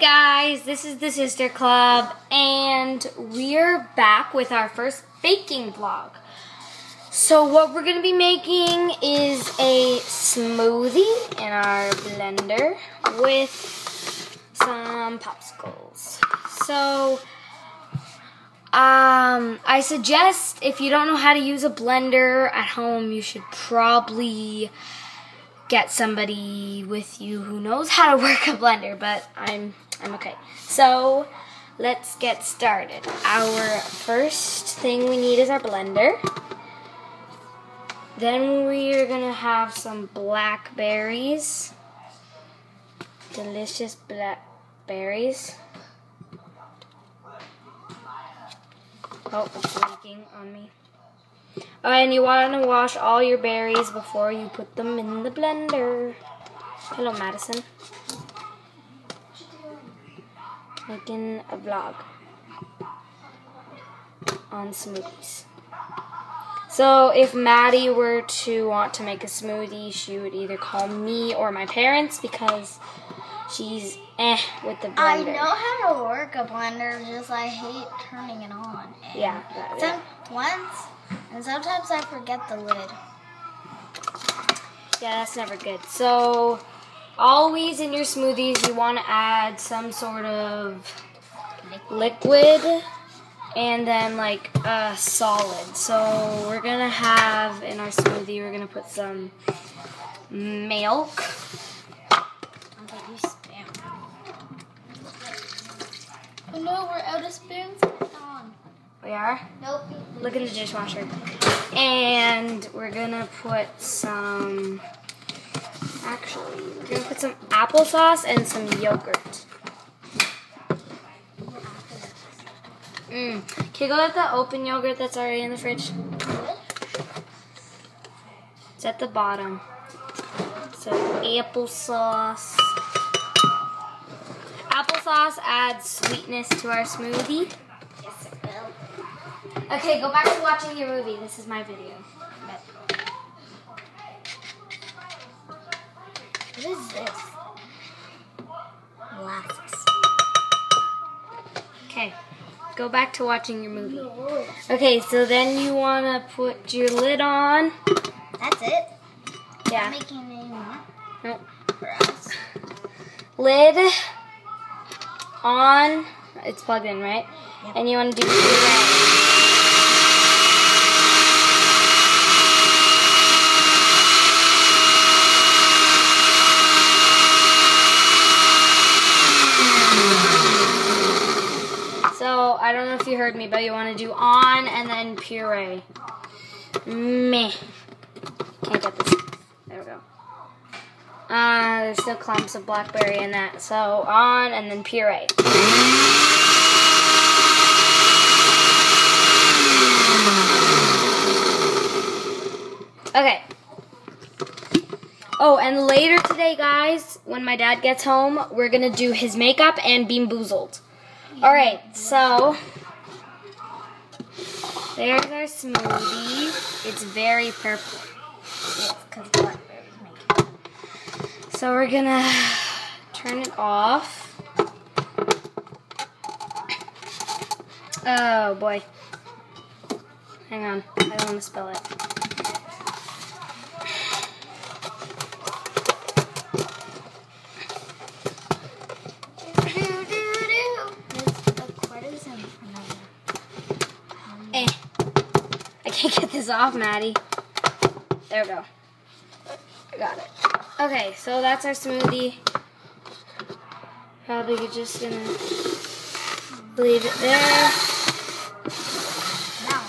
guys, this is the Sister Club, and we're back with our first baking vlog. So what we're gonna be making is a smoothie in our blender with some popsicles. So, um, I suggest if you don't know how to use a blender at home, you should probably get somebody with you who knows how to work a blender, but I'm I'm okay. So let's get started. Our first thing we need is our blender. Then we are gonna have some blackberries. Delicious blackberries. Oh, it's leaking on me. Oh, and you want to wash all your berries before you put them in the blender. Hello, Madison. Making a vlog on smoothies. So if Maddie were to want to make a smoothie, she would either call me or my parents because she's eh with the blender. I know how to work a blender, just I hate turning it on. And Yeah, that- yeah. Some, once, and sometimes I forget the lid. Yeah, that's never good. So, always in your smoothies, you want to add some sort of liquid and then like a solid. So, we're going to have in our smoothie, we're going to put some milk. I'm like, you spam. Oh no, we're out of spoons. On. We are. Nope. Look in the dishwasher. And we're going to put some. Actually, we're to put some applesauce and some yogurt. Mm. Can you go get the open yogurt that's already in the fridge? It's at the bottom. So applesauce. Applesauce adds sweetness to our smoothie. Yes, it will. Okay, go back to watching your movie. This is my video. What is this? Molasses. Okay, go back to watching your movie. Okay, so then you want to put your lid on. That's it? Not Yeah. making any more Nope. for us. Lid on. It's plugged in, right? Yep. And you want to do puree. So I don't know if you heard me, but you want to do on and then puree. Meh. Can't get this. There we go. Uh, there's still clumps of blackberry in that. So on and then puree. Okay. Oh, and later today, guys, when my dad gets home, we're gonna do his makeup and Bean Boozled. All right, so there's our smoothie. It's very purple. Because blackberries make it. So we're gonna turn it off. Oh boy. Hang on, I don't want to spill it. There's the quarters in another. Eh. I can't get this off, Maddie. There we go. I got it. Okay, so that's our smoothie. Probably just gonna leave it there. Now,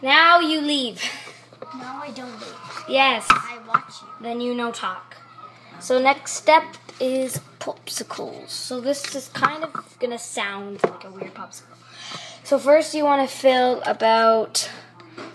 Now you leave. now I don't leave. Yes. I watch you. then you no talk. So next step is popsicles. So this is kind of gonna sound like a weird popsicle. So first you want to fill about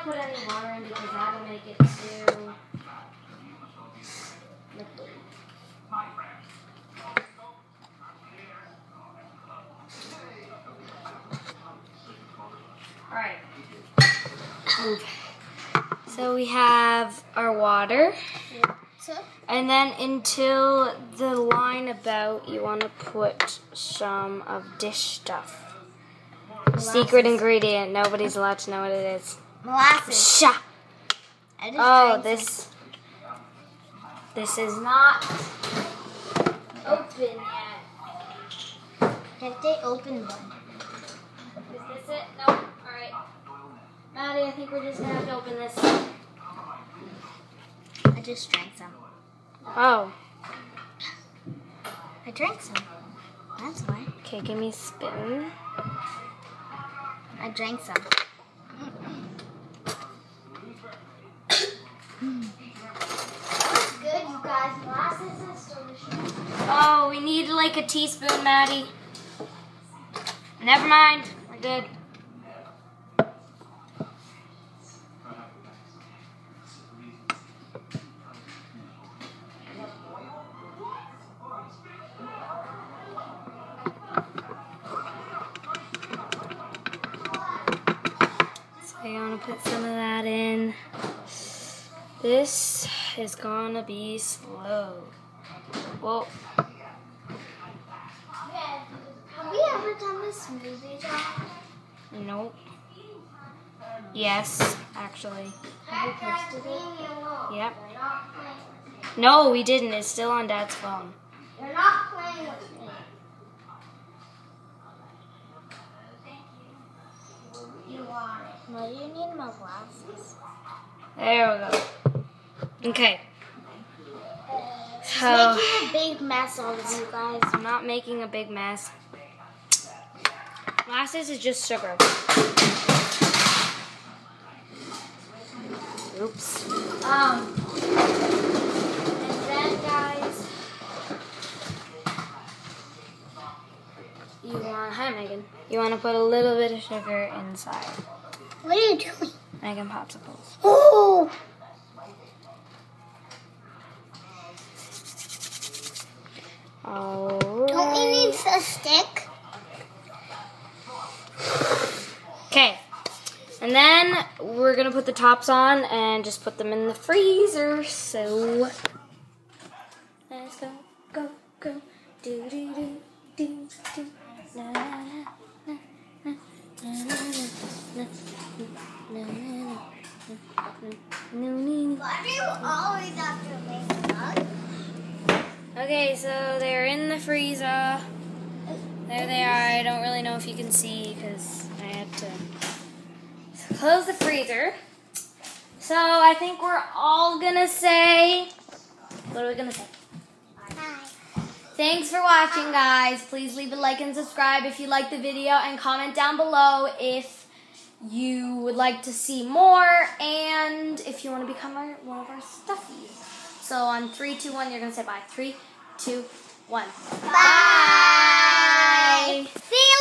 to put any water in because that'll make it too liquid. All right. So we have our water. And then until the line about, you want to put some of dish stuff. Secret ingredient. Nobody's allowed to know what it is. Molasses. Sha. Oh, this. This is not open yet. Have they opened one? Is this it? No. All right. Maddie, I think we're just gonna have to open this. I just drank some. Oh. I drank some. That's why. Okay, give me a spoon. I drank some. good, you guys. Molasses is delicious. Oh, we need like a teaspoon, Maddie. Never mind. We're good. So you want to put some of that in. This is gonna be slow. Well, Have we ever done this smoothie job? Nope. Yes, actually. Have we posted it? Yep. You're not playing. No, we didn't. It's still on Dad's phone. You're not playing with me. You it. Well, you need my glasses. There we go. Okay. So, Making a big mess all of you guys. I'm not making a big mess. Molasses is just sugar. Oops. Um, and then, guys, You want, hi Megan. You want to put a little bit of sugar inside. what are you doing? Megan popsicles. Oh, All don't we need a stick? Okay. And then we're gonna put the tops on and just put them in the freezer. So let's go, go, go. Do do do do do. Na na na na na na na na na na na. Why do you always have to make up? Okay, so they're in the freezer. There they are. I don't really know if you can see because I had to close the freezer. So I think we're all gonna say, what are we gonna say? Hi. Thanks for watching, guys. Please leave a like and subscribe if you like the video, and comment down below if you would like to see more and if you want to become our, one of our stuffies. So on three, two, one, you're gonna say bye. Three, two, one. Bye. See you